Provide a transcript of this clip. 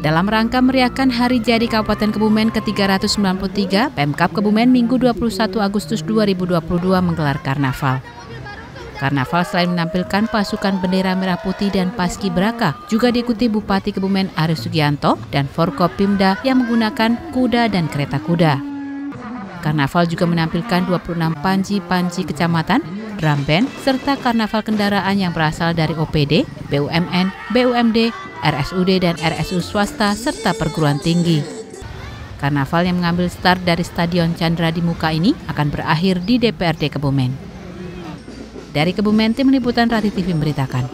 Dalam rangka meriahkan Hari Jadi Kabupaten Kebumen ke-393, Pemkap Kebumen Minggu 21 Agustus 2022 menggelar karnaval. Karnaval selain menampilkan pasukan bendera merah putih dan paski beraka, juga diikuti Bupati Kebumen Aris Sugianto dan Forkopimda yang menggunakan kuda dan kereta kuda. Karnaval juga menampilkan 26 panji-panji kecamatan, drum band, serta karnaval kendaraan yang berasal dari OPD, BUMN, BUMD, RSUD dan RSU swasta serta perguruan tinggi. Karnaval yang mengambil start dari Stadion Chandra di Muka ini akan berakhir di DPRD Kebumen. Dari Kebumen, tim liputan Rati TV memberitakan.